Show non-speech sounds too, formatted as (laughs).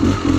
Mm-hmm. (laughs)